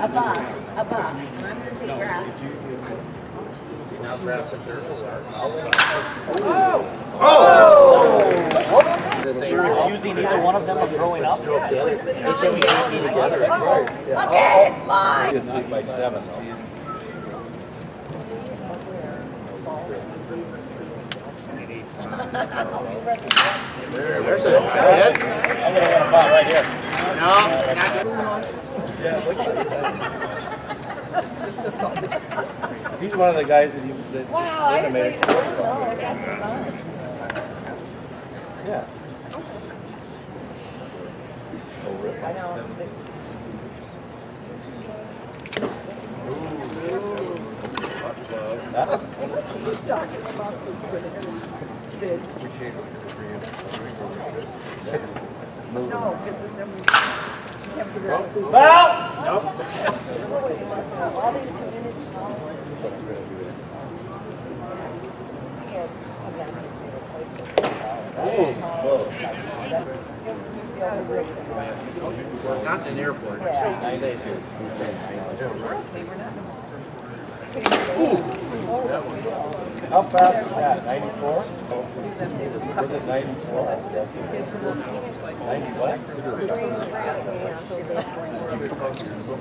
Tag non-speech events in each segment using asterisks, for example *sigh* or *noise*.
Above, above. I'm gonna take grass. Now grass and dirt will oh! start. You're accusing either one of them of growing up? They said we can't be together. Oh, okay, it's mine. Asleep by seven. *laughs* There's a hit. I'm gonna run a ball right here. No, *laughs* He's one of the guys that you, that Wow, I didn't know you animated. could win. Oh, I got some fun. I know. He's talking about this bid. No, because then we can't figure out who's. *laughs* All these communities. not in the airport. Yeah. How fast is that? Ninety-four? Was it ninety-four? Ninety what?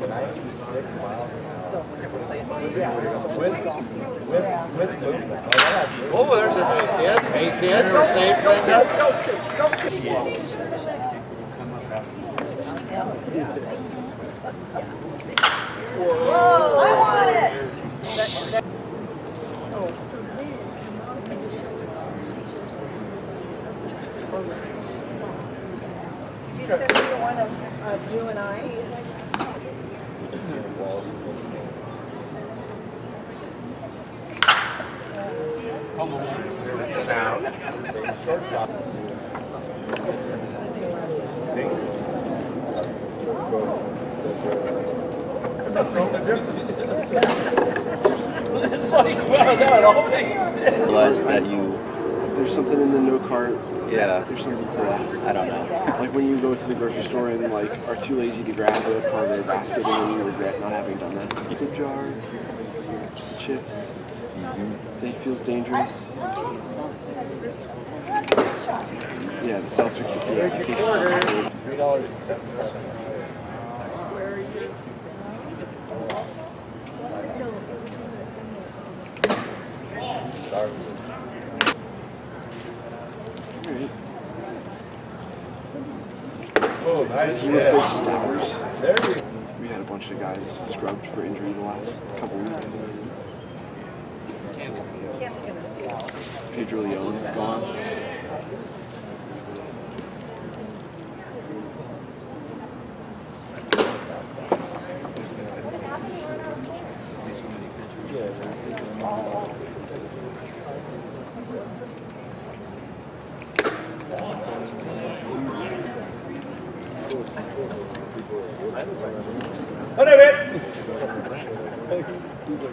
Ninety-six miles. With, with, with movement. Oh, that's good. There's a base hit. Base hit. We're safe, Linda. Whoa, I want it. Did you send me the one of, of you realize that you, There's something in the no cart. Yeah, There's something to that. I don't know. Like when you go to the grocery store and like are too lazy to grab a a basket and then you regret not having done that. Tip jar, the chips. Mm-hmm. Say it feels dangerous. Yeah, the seltzer. Yeah, the case of seltzer. Three dollars and seven cents. Sorry. Alright. Oh, nice. You replace Stowers. There you We had a bunch of guys scrubbed for injury the last couple weeks. Kent's gonna steal. Pedro Leon is gone. Is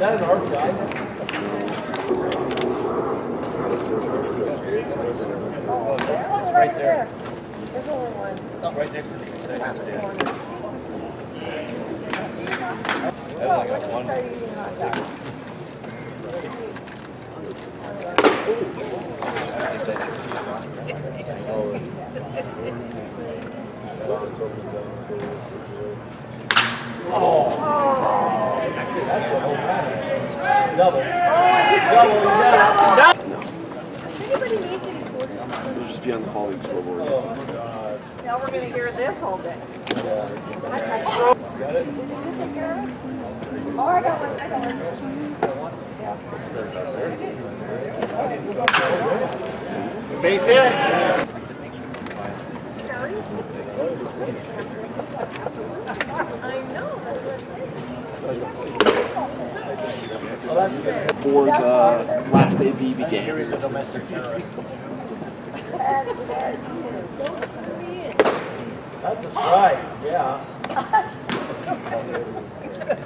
that an RBI? Oh, right there. There's only one. *laughs* Right next to the concession stand. Oh. I only got one. Start eating hot dogs. Double. No. Anybody needs any quarters? It'll just be on the fall league scoreboard. Now we're gonna hear this all day. Got it? Did you just take care of it? Oh, I got one, I got one. Base hit. Before the last AB began. He's a domestic terrorist. That's a strike, yeah.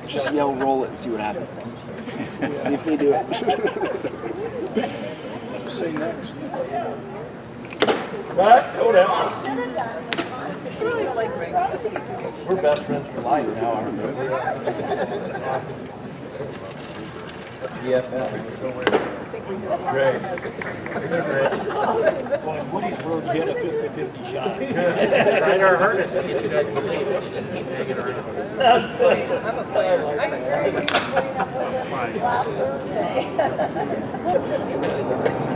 Just yell roll it and see what happens. *laughs* see if they do it. Say next. Right, go down. We're best friends for life now, aren't we? BFF. Great. Boy, Woody's road hit a 50-50 shot. *laughs* Trying our hardest to get you guys to leave, and you just keep hanging around. I'm a player. I'm Last Thursday. Flyover.